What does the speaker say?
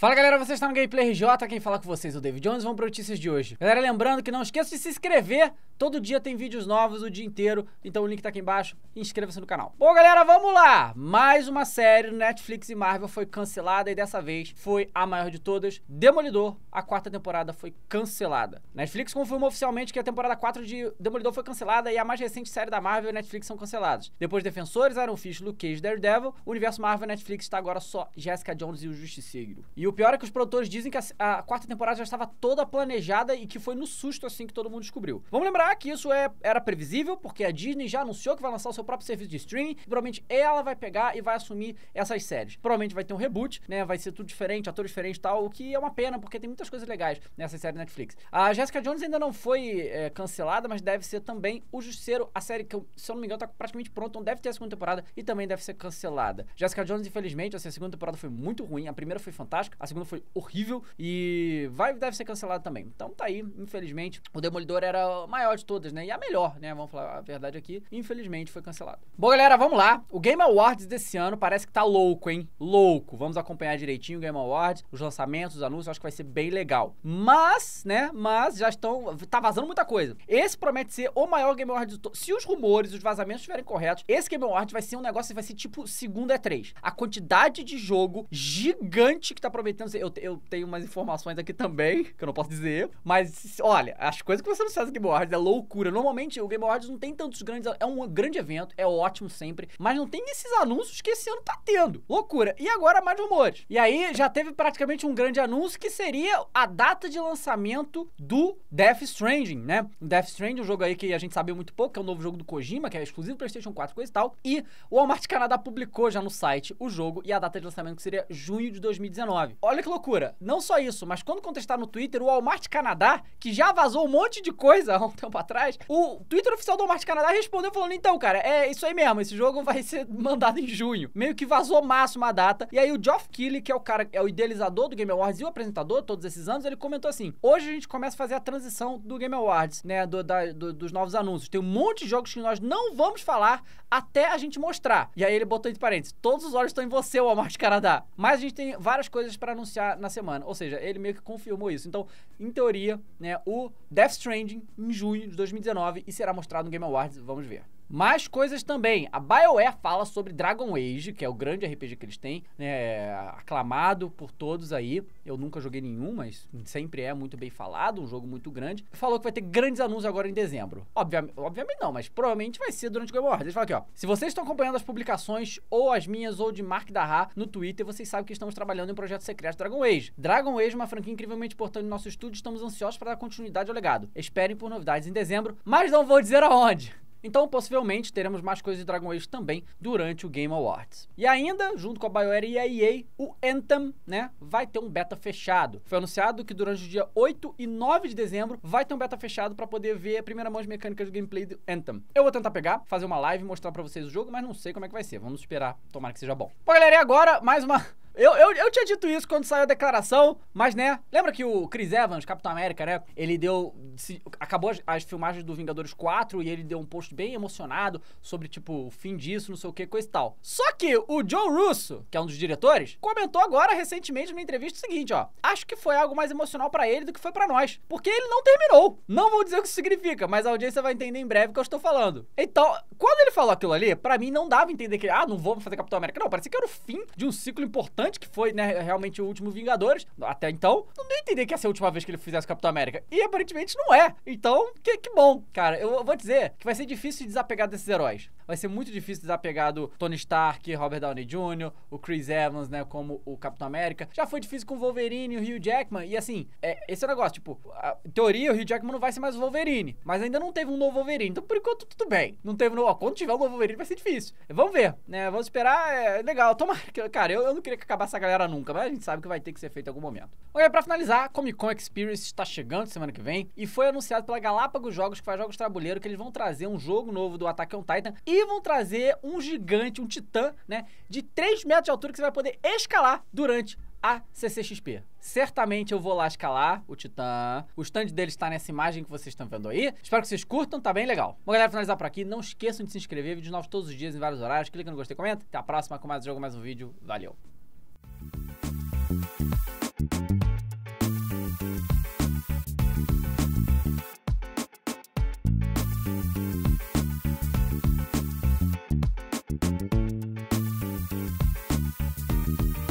Fala galera, vocês estão no Gameplay RJ, quem fala com vocês é o David Jones, vamos para notícias de hoje. Galera, lembrando que não esqueça de se inscrever, todo dia tem vídeos novos o dia inteiro, então o link tá aqui embaixo, inscreva-se no canal. Bom galera, vamos lá! Mais uma série Netflix e Marvel foi cancelada e dessa vez foi a maior de todas, Demolidor, a quarta temporada foi cancelada. Netflix confirmou oficialmente que a temporada 4 de Demolidor foi cancelada e a mais recente série da Marvel e Netflix são canceladas. Depois de Defensores, Iron Fist, Luke Cage, Daredevil, o universo Marvel e Netflix está agora só Jessica Jones e o Justiceiro. E o pior é que os produtores dizem que a, a, quarta temporada já estava toda planejada e que foi no susto assim que todo mundo descobriu. Vamos lembrar que isso é, era previsível, porque a Disney já anunciou que vai lançar o seu próprio serviço de streaming. Provavelmente ela vai pegar e vai assumir essas séries. Provavelmente vai ter um reboot, né? Vai ser tudo diferente, ator diferente e tal, o que é uma pena, porque tem muitas coisas legais nessa série Netflix. A Jessica Jones ainda não foi é, cancelada, mas deve ser também o Justiceiro, a série que, se eu não me engano, tá praticamente pronta, então deve ter a segunda temporada e também deve ser cancelada. Jessica Jones, infelizmente, assim, a segunda temporada foi muito ruim, a primeira foi fantástica, a segunda foi horrível e vai deve ser cancelado também. Então tá aí, infelizmente, o Demolidor era a maior de todas, né? E a melhor, né? Vamos falar a verdade aqui. Infelizmente foi cancelado. Bom, galera, vamos lá. O Game Awards desse ano parece que tá louco, hein? Louco. Vamos acompanhar direitinho o Game Awards, os lançamentos, os anúncios, acho que vai ser bem legal. Mas, né? Mas já estão tá vazando muita coisa. Esse promete ser o maior Game Awards todos. Se os rumores, os vazamentos estiverem corretos, esse Game Awards vai ser um negócio que vai ser tipo segundo E3. A quantidade de jogo gigante que tá prometendo. Eu, eu tenho umas informações aqui também, que eu não posso dizer. Mas, olha, as coisas que você não sabe do Game Awards é loucura. Normalmente o Game Awards não tem tantos grandes. É um grande evento, é ótimo sempre. Mas não tem esses anúncios que esse ano tá tendo. Loucura. E agora mais rumores. E aí já teve praticamente um grande anúncio que seria a data de lançamento do Death Stranding, né? Death Stranding, um jogo aí que a gente sabia muito pouco, que é o um novo jogo do Kojima, que é exclusivo PlayStation 4, coisa e tal. E o Walmart Canadá publicou já no site o jogo e a data de lançamento que seria junho de 2019. Olha que loucura. Não só isso, mas quando contestar no Twitter, o Walmart Canadá, que já vazou um monte de coisa há um tempo atrás, o Twitter oficial do Walmart Canadá respondeu falando: então, cara, é isso aí mesmo, esse jogo vai ser mandado em junho. Meio que vazou máximo a data. E aí o Geoff Keighley, que é o cara, é o idealizador do Game Awards e o apresentador todos esses anos, ele comentou assim: hoje a gente começa a fazer a transição do Game Awards, né? Do, da, do, dos novos anúncios. Tem um monte de jogos que nós não vamos falar até a gente mostrar. E aí ele botou entre parênteses: todos os olhos estão em você, Walmart Canadá. Mas a gente tem várias coisas para anunciar na semana. Ou seja, ele meio que confirmou isso. Então, em teoria, né, o Death Stranding em junho de 2019 e será mostrado no Game Awards. Vamos ver. Mais coisas também. A BioWare fala sobre Dragon Age, que é o grande RPG que eles têm, né, aclamado por todos aí. Eu nunca joguei nenhum, mas sempre é muito bem falado, um jogo muito grande. Falou que vai ter grandes anúncios agora em dezembro. Obviamente, obviamente não, mas provavelmente vai ser durante o Game Awards. Eles falam aqui, ó. Se vocês estão acompanhando as publicações, ou as minhas, ou de Mark Darra no Twitter, vocês sabem que estamos trabalhando em um projeto secreto Dragon Age. Dragon Age é uma franquia incrivelmente importante no nosso estúdio, estamos ansiosos para dar continuidade ao legado. Esperem por novidades em dezembro, mas não vou dizer aonde. Então, possivelmente, teremos mais coisas de Dragon Age também durante o Game Awards. E ainda, junto com a BioWare e a EA, o Anthem, né, vai ter um beta fechado. Foi anunciado que durante o dia 8 e 9 de dezembro vai ter um beta fechado para poder ver a primeira mão de mecânicas do gameplay do Anthem. Eu vou tentar pegar, fazer uma live e mostrar para vocês o jogo, mas não sei como é que vai ser. Vamos esperar, tomara que seja bom. Bom, galera, e agora mais uma eu, eu, eu tinha dito isso quando saiu a declaração, mas né, lembra que o Chris Evans, Capitão América, né, ele deu, se, acabou as, as, filmagens do Vingadores 4 e ele deu um post bem emocionado sobre, tipo, o fim disso, não sei o que, coisa e tal. Só que o Joe Russo, que é um dos diretores, comentou agora, recentemente, numa entrevista, o seguinte, ó, acho que foi algo mais emocional para ele do que foi para nós, porque ele não terminou. Não vou dizer o que isso significa, mas a audiência vai entender em breve o que eu estou falando. Então, quando ele falou aquilo ali, para mim não dava entender que, ah, não vou fazer Capitão América. Não, parecia que era o fim de um ciclo importante que foi, né, realmente o último Vingadores. Até então, não deu entender que ia ser a última vez que ele fizesse Capitão América. E aparentemente não é. Então, que, que bom. Cara, eu vou dizer que vai ser difícil de desapegar desses heróis. Vai ser muito difícil desapegar do Tony Stark, Robert Downey Jr., o Chris Evans, né, como o Capitão América. Já foi difícil com o Wolverine e o Hugh Jackman. E assim, é, esse é o negócio, tipo, a, em teoria o Hugh Jackman não vai ser mais o Wolverine. Mas ainda não teve um novo Wolverine. Então, por enquanto, tudo bem. Não teve novo. Quando tiver um novo Wolverine, vai ser difícil. Vamos ver, né? Vamos esperar. É legal. Tomara que. Cara, eu, eu não queria que acabasse essa galera nunca, mas a gente sabe que vai ter que ser feito em algum momento. Ok, pra finalizar, Comic Con Experience está chegando semana que vem e foi anunciado pela Galápagos Jogos, que faz jogos tabuleiro, que eles vão trazer um jogo novo do Attack on Titan e vão trazer um gigante, um titã, né, de 3 metros de altura que você vai poder escalar durante a CCXP. Certamente eu vou lá escalar o Titã. O stand dele está nessa imagem que vocês estão vendo aí. Espero que vocês curtam, tá bem legal. Bom, galera, finalizar por aqui. Não esqueçam de se inscrever. Vídeos novos todos os dias em vários horários. Clica no gostei, comenta. Até a próxima com mais um jogo, mais um vídeo. Valeu!